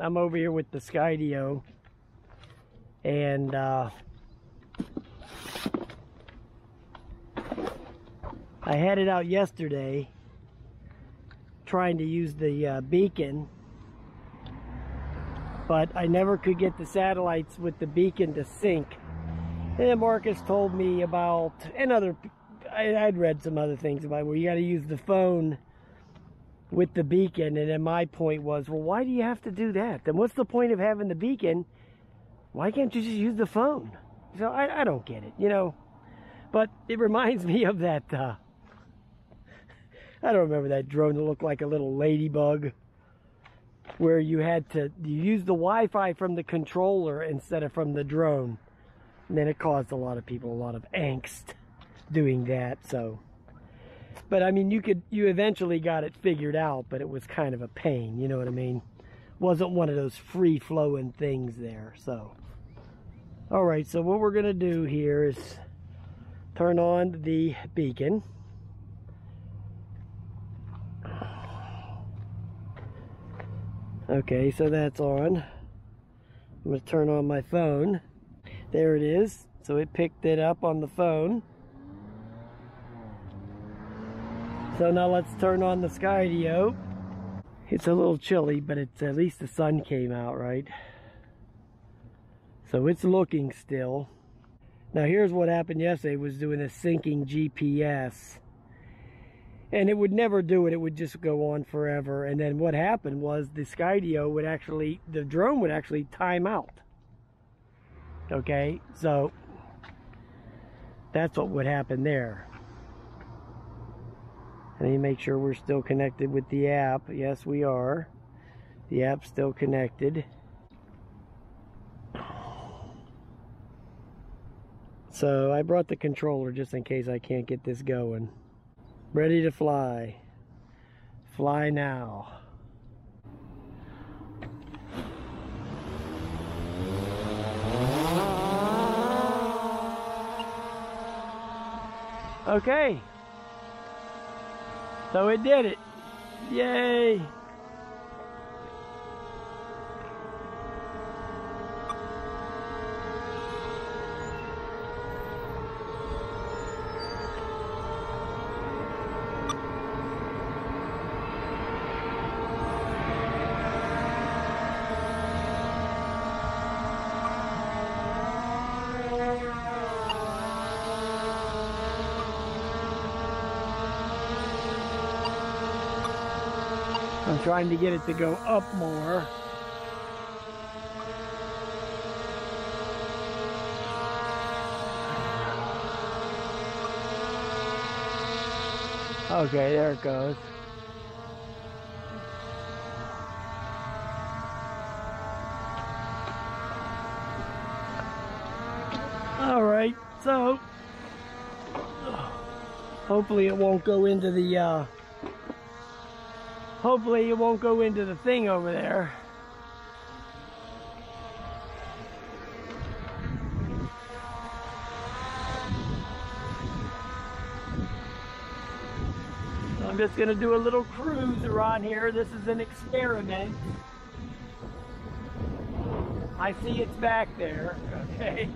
I'm over here with the Skydio. And uh, I had it out yesterday trying to use the uh, beacon but I never could get the satellites with the beacon to sync. And Marcus told me about, and other, I, I'd read some other things about where you got to use the phone with the beacon. And then my point was, well, why do you have to do that? Then what's the point of having the beacon? Why can't you just use the phone? So I, I don't get it, you know. But it reminds me of that, uh, I don't remember that drone that looked like a little ladybug where you had to you use the Wi-Fi from the controller instead of from the drone. And then it caused a lot of people a lot of angst doing that. So, but I mean, you could you eventually got it figured out, but it was kind of a pain. You know what I mean? Wasn't one of those free flowing things there. So, all right. So what we're gonna do here is turn on the beacon. Okay, so that's on. I'm going to turn on my phone. There it is. So it picked it up on the phone. So now let's turn on the Skydio. It's a little chilly, but it's at least the sun came out, right? So it's looking still. Now here's what happened yesterday was doing a syncing GPS and it would never do it. It would just go on forever. And then what happened was the Skydio would actually, the drone would actually time out. Okay, so that's what would happen there. And me make sure we're still connected with the app. Yes, we are. The app's still connected. So I brought the controller just in case I can't get this going. Ready to fly. Fly now. Okay. So it did it. Yay. I'm trying to get it to go up more. Okay, there it goes. All right, so hopefully it won't go into the uh, Hopefully it won't go into the thing over there. I'm just to do a little cruise around here. This is an experiment. I see it's back there, okay?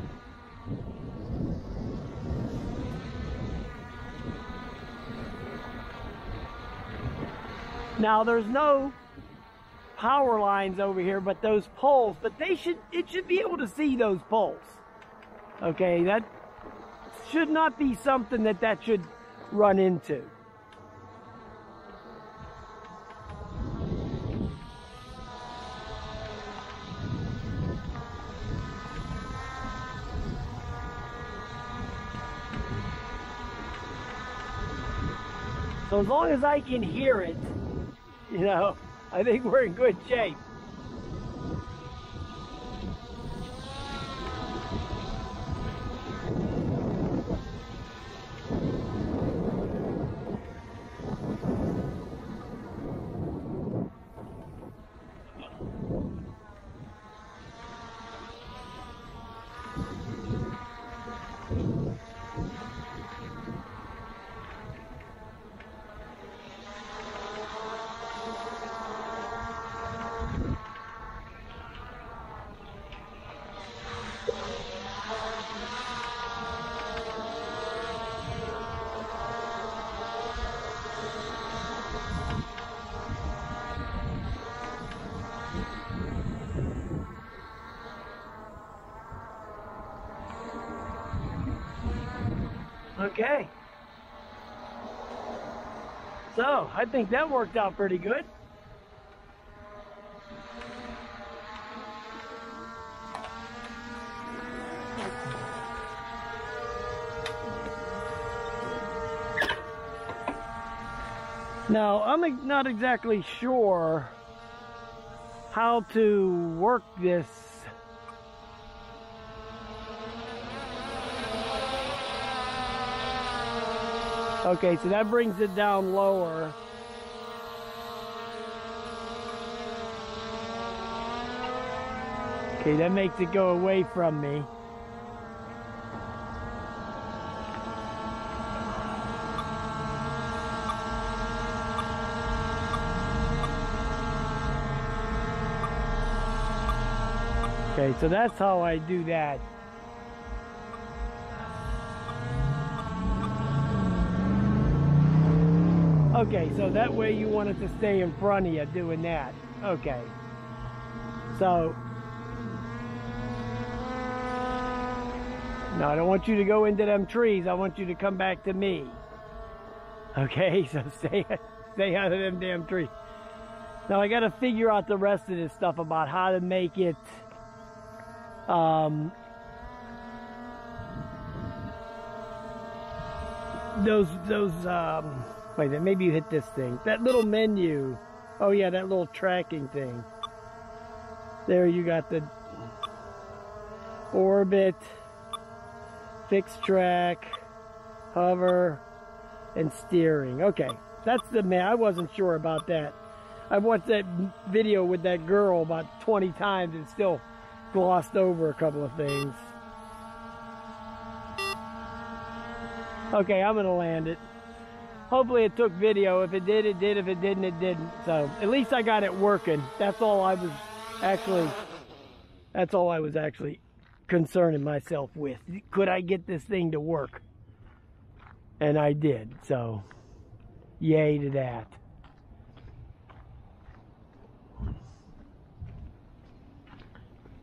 Now there's no power lines over here, but those poles, but they should, it should be able to see those poles. Okay, that should not be something that that should run into. So as long as I can hear it, you know, I think we're in good shape. Okay. So, I think that worked out pretty good. Now, I'm not exactly sure how to work this Okay, so that brings it down lower. Okay, that makes it go away from me. Okay, so that's how I do that. Okay, so that way you want it to stay in front of you doing that. Okay. So, no, I don't want you to go into them trees. I want you to come back to me. Okay, so stay, stay out of them damn trees. Now I got to figure out the rest of this stuff about how to make it um, those those um, wait maybe you hit this thing. That little menu. Oh yeah that little tracking thing. There you got the orbit fixed track hover and steering. Okay that's the man I wasn't sure about that. I watched that video with that girl about 20 times and still glossed over a couple of things. Okay, I'm to land it. Hopefully it took video. If it did, it did. If it didn't, it didn't. So at least I got it working. That's all I was actually, that's all I was actually concerning myself with. Could I get this thing to work? And I did. So yay to that.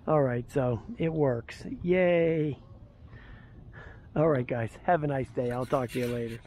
All right, so it works. Yay. All right, guys. Have a nice day. I'll talk to you later.